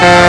you.